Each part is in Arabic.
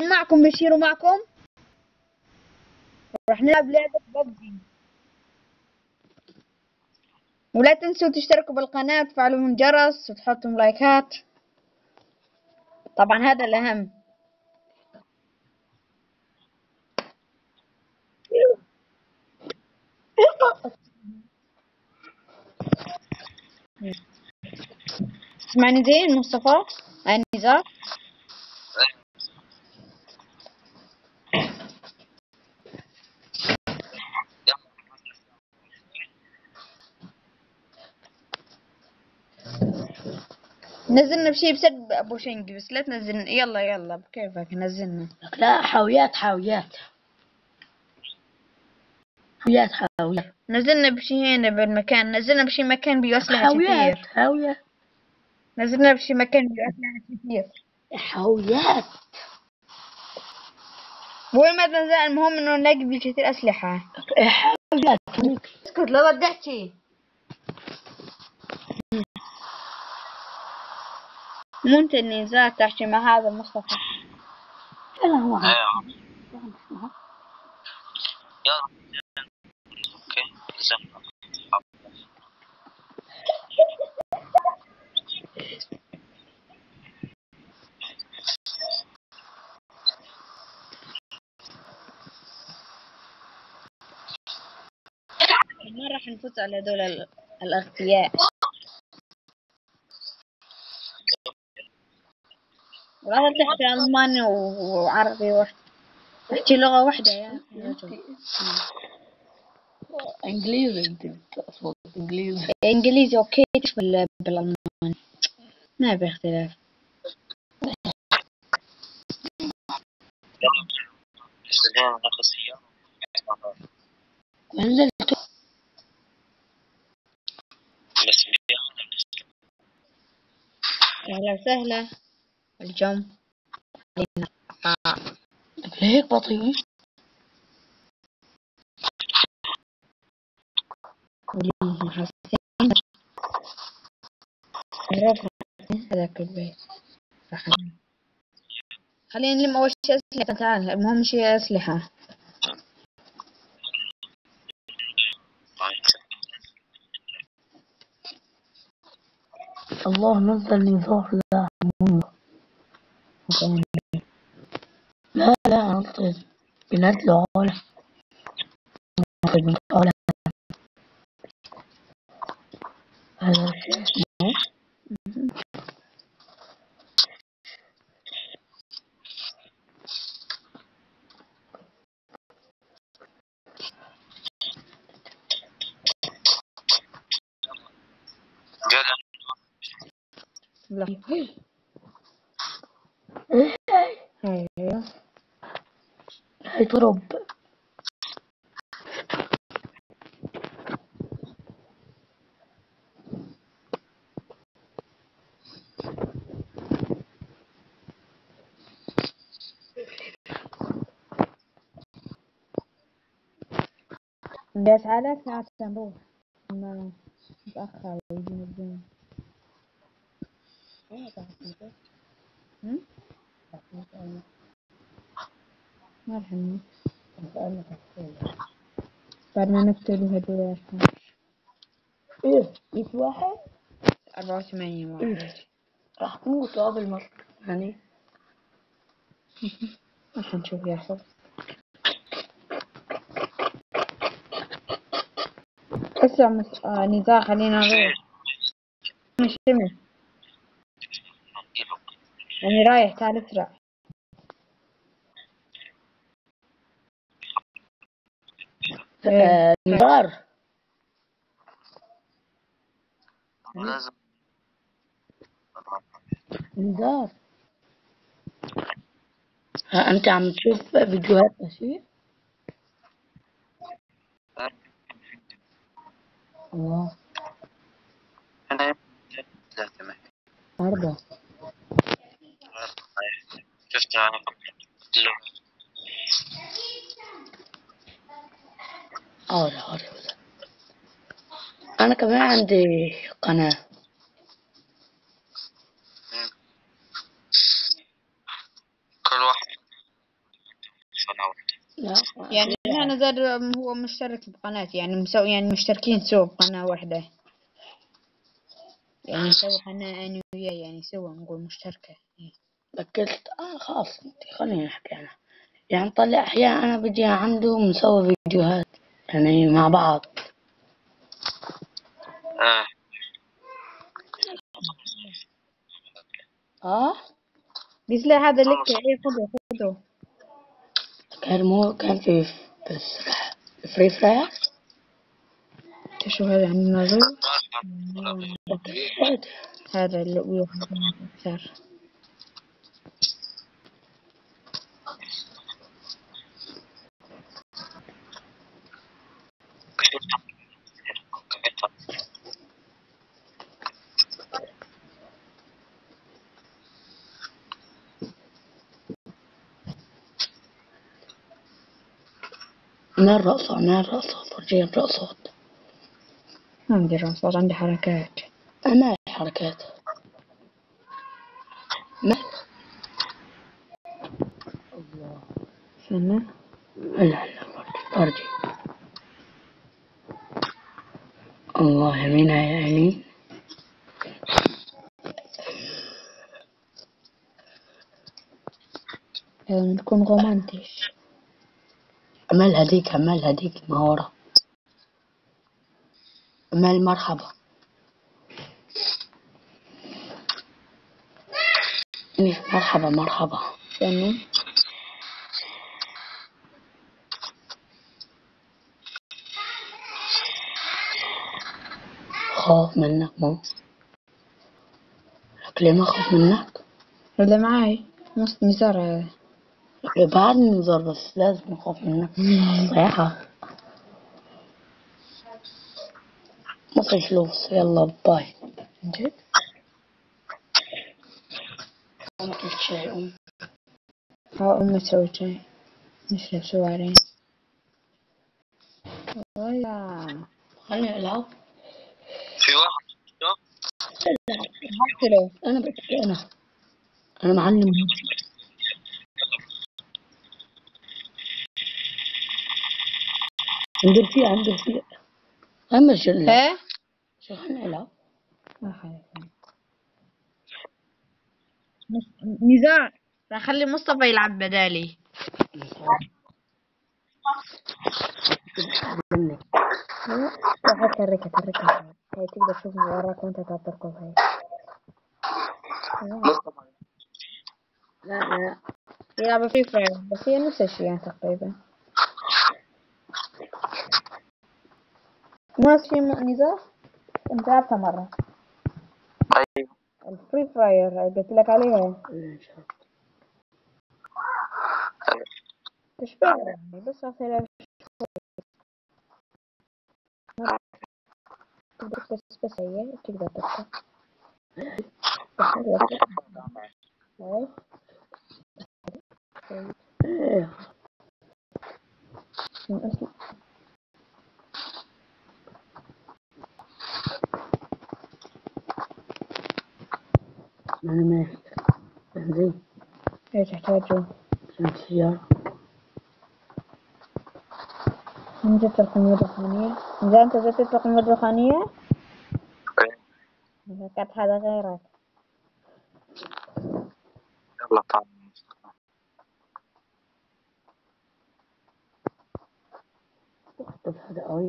معكم بشير ومعكم راح نلعب لعبة ببجي. ولا تنسوا تشتركوا بالقناة وتفعلوا من الجرس وتحطوا لايكات طبعا هذا الأهم. تسمعني زين مصطفى؟ نزار. نزلنا بشي بسبب أبو شنقي بس لا تنزلنا. يلا يلا بكيفك نزلنا. لا حاويات حاويات. حاويات حاويات. نزلنا بشي هنا بالمكان نزلنا بشي مكان اسلحة حاويات كثير حاويات. نزلنا بشي مكان اسلحة كثير حاويات. وين ما نزل المهم إنه نلاقي بيه كثير أسلحة. حاويات. اسكت لا بدي احكي مو انت اللي نزلت تحكي مع هذا مصطفى أنا هو ما راح نفوت على هذول ال- ولا تحكي ألماني و- وعربي واحد. تحكي لغة واحدة يا. إنجليزي أنت تقصد إنجليزي. إنجليزي أوكي. بال- بالألماني؟ ما في اختلاف. نزلت أهلا وسهلا. الجم. هيك بطيء. هذاك البيت راح. خلينا نلم أول شيء أسلحة. تعال المهم شيء أسلحة. الله نزل نزار لا لا انطر بنزلوا علا علا هذا شيء اسمه قال لا إيه أيوه ترب بس عليك ساعة نروح ما متأخر يجي الدين هم؟ ما نموت. بعد ما نقتل هدول إيه ميت واحد؟ أربعة وثمانين واحد. راح تموتوا قبل ما يعني. راح نشوف يحصل. أسرع مس... آه نزار خلينا نروح. مش تمي يعني رايح تعال اسرع. نزار لازم. نزار ها انت عم تشوف فيديوهات ماشي؟ الله. أنا ثلاثة معي أربعة. شفت أنا حاضر حاضر أنا كمان عندي قناة كل واحد قناة واحدة لا يعني أنا زاد هو مشترك بقناة يعني مسوي يعني مشتركين سوا بقناة واحدة يعني نسوي قناة أنا وياه يعني سوا نقول مشتركة. قلت آه خلاص خليني احكي أنا يعني طلع أحيانا أنا بجي عنده مسوي فيديوهات يعني مع بعض. آه. بس لا هذا لك إيه خذه خذه كان مو كان في بس Free Fire تشوف هذا الموضوع أكيد. هذا اللي أكثر. من الرقصة من الرقصة فرجين رقصات ما عندي رصاص عندي حركات. ما حركات. ما؟ الله استنى. هلا هلا فرجي فرجي الله يمينها يا يمين تكون عمل هديك عمل هديك مهورة عمل مرحبا. مرحبا مرحبا. استنى خاف منك مو؟ لك ليه ما خاف منك؟ اللي معاي؟ نص نزار بعد نظر بس لازم نخاف منك صيحة ما في فلوس يلا باي. جد؟ ما قلت شيء أم ها أمي تسوي شاي. نشرب سوارين. ولا خليني ألعب. في واحد شوف حلو أنا أنا. أنا معلم. ندير فيها ندير فيها أما شو ما خالف نزار راح أخلي مصطفى يلعب بدالي. اتركها اتركها هاي تقدر تشوف من وراك وانت قاعد تركض هاي لا لا. يلعب Free Fire بس هي نفس الشيء يعني تقريبا. ما في نزار أنت لعبتها مرة. أيوة ال Free Fire قلت لك عليها. الله. تشبه يعني؟ بس أصير تقدر بس بس هي تقدر تركض هاي إيه من أصل أنا ماشي بنزين إيش تحتاجوا عشان السيارة من جبت القنوة الدخانية؟ إذا أنت جبت القنوة الدخانية؟ فكرت هذا غيرك. يلا طب هذا قوي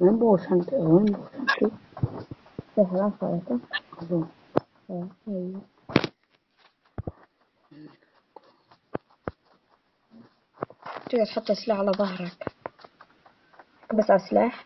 بوشنت وين بوشنتي سهلة خالصة أظن أيوة تقدر تحط السلاح على ظهرك بس على السلاح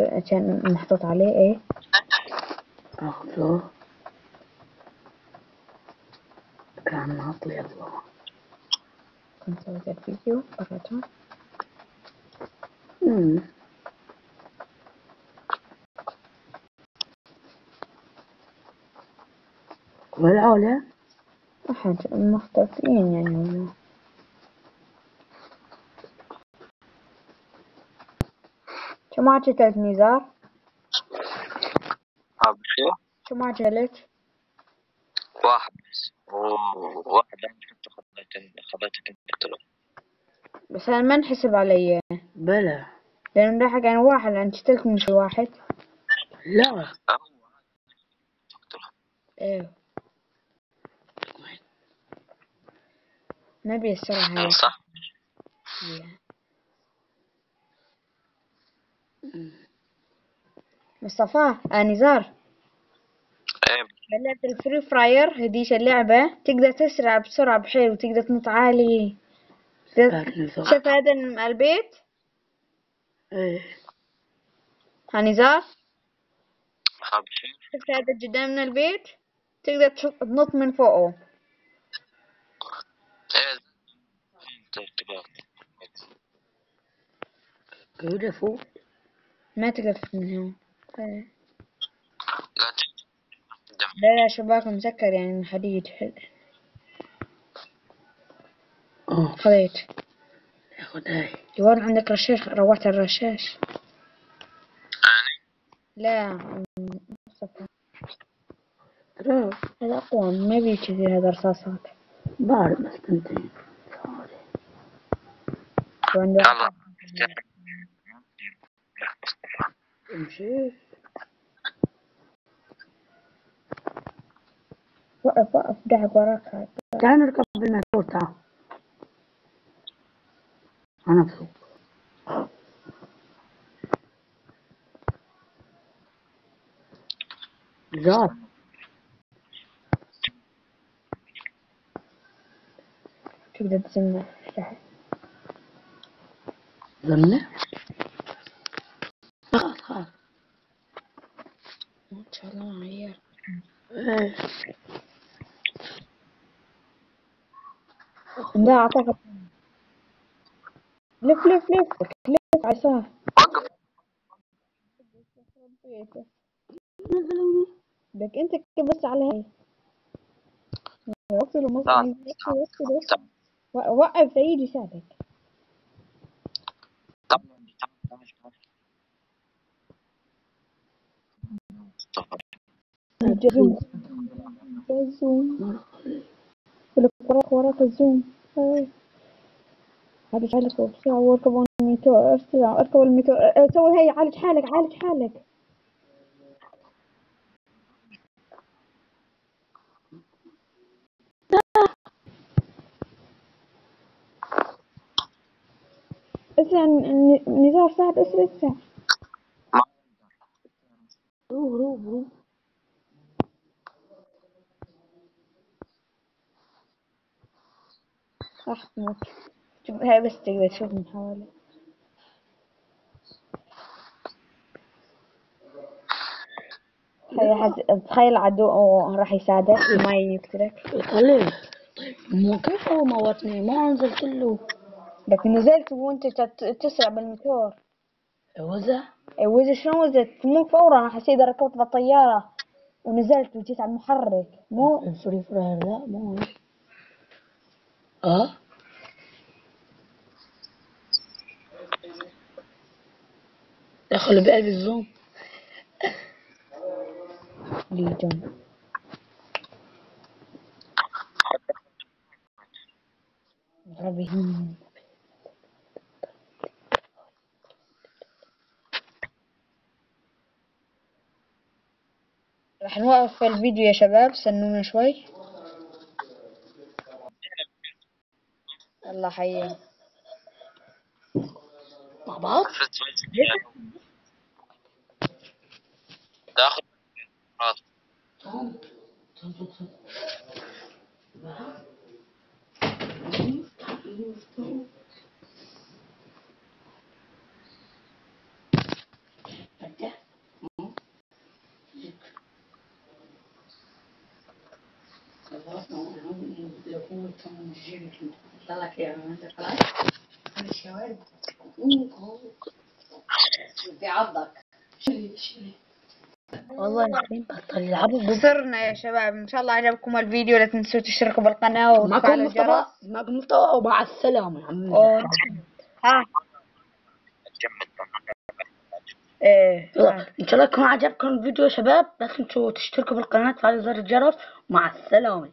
عشان محطوط عليه إيه أخذه كان عطلي الله كنت سويت الفيديو قرأته أمم. والعلا أحد مختلفين يعني. شو ما شتلت نزار؟ شيء شو؟ ما جهلت واحد. بس وواحد لما كنت خذيت خذيتك انت قلت له. بس أنا ما انحسب علي. بلى لأن حق أنا واحد أنا شتلك مش واحد. لا. إيه. نبي السرعة هاي صح. مصطفى آه نزار إيه. لعبة الفري فراير هديش اللعبة. تقدر تسرع بسرعة بحيل وتقدر تنط عالي. صح شوف هذا البيت. إيه. ها نزار هذا شيء شفت هذا قدامنا البيت. تقدر تنط من فوقه إيه ما تفوت من هون إيه. لا لا لا شباك مسكر يعني من حديد. آه خذيت ياخد هاي عندك رشاش؟ روحت الرشاش. لا. مصطفى هذا أقوى. ما بي كثير هذا رصاصات بعرف بس تنتين يلا. امشي. وقف وقف دعك وراك. تعال نركب بالمترو تعال. أنا بسوق جار. تقدر تسمع. تحت زمنة خلاص خلاص. ما شاء الله عيال إيه. لا أعطاك لف لف لف. لف عصاه وقف بدك أنت بس على هاي. وصل وصل لا. وصل وقف سيد يساعدك ال zoom. عالج حالك بسرعة واركب الموتور بسرعة اركب الموتور أه، سوي هاي عالج حالك عالج حالك. اسرع نزار ساعد اسرع اسرع. روح روح روح. راح تموت. شوف هاي بس تقدر تشوف من حوالي. تخيل عدو راح يساعدك ما يقتلك. طيب مو كيف هو موتني؟ ما نزلت له لكن نزلت وأنت تسرع بالموتور وزع اي وإذا شلون نزلت مو فورا أنا حسيت ركبت بالطيارة ونزلت وجيت على المحرك. مو؟ ال Free Fire لا مو. آه؟ دخل بقلب الزوم. ليجون غبي راح نوقف الفيديو يا شباب استنونا شوي. الله حيه مع بعض داخل خلاص طلعك يا انت خلاص الشوارب في عضك شيلي والله نسيم بطل يلعبوا خسرنا يا شباب. إن شاء الله عجبكم الفيديو. لا تنسوا تشتركوا بالقناة معكم وتفعلوا مصطفى الجرس معكم مصطفى ومع السلامة يا عمي. و- ها. إيه. إن شاء الله يكون عجبكم الفيديو يا شباب. لا تنسوا تشتركوا بالقناة وتفعلوا زر الجرس. مع السلامة.